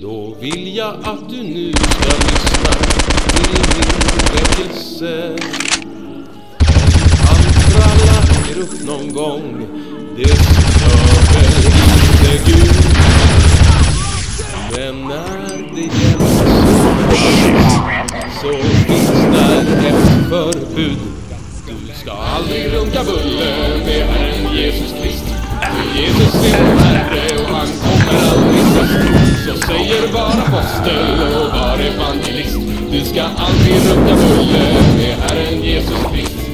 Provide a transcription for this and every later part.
Då vill jag att du nu ska lyssna till min väckelse Han trallar upp någon gång. Det stör väl inte Gud. Men när det gäller så finns där ett förbud. Du ska aldrig runka bulle med och var evangelist. Du ska aldrig rucka bulle med Herren Jesus Krist.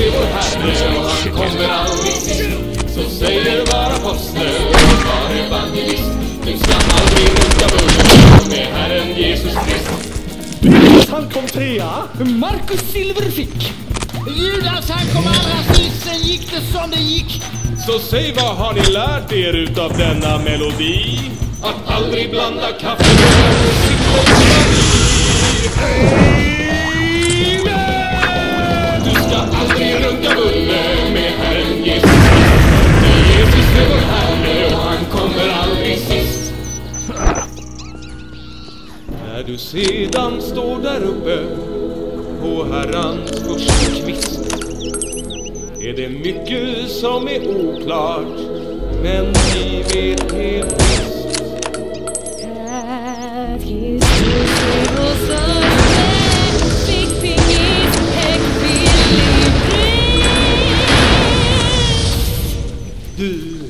Är vår Herre och han kommer aldrig sist Så säger var apostel och var evangelist Du ska aldrig runka bulle med Herren Jesus Krist Han kom trea. Marcus Silver fick. Judas han kom allra sist, sen gick det som det gick. Så säg vad har ni lärt er utav denna melodi? Att aldrig blanda kaffe med musik och När du sedan står där uppe på Herrans första kvist är det mycket som är oklart men vi vet helt visst Du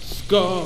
ska